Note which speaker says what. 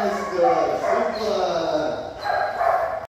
Speaker 1: as the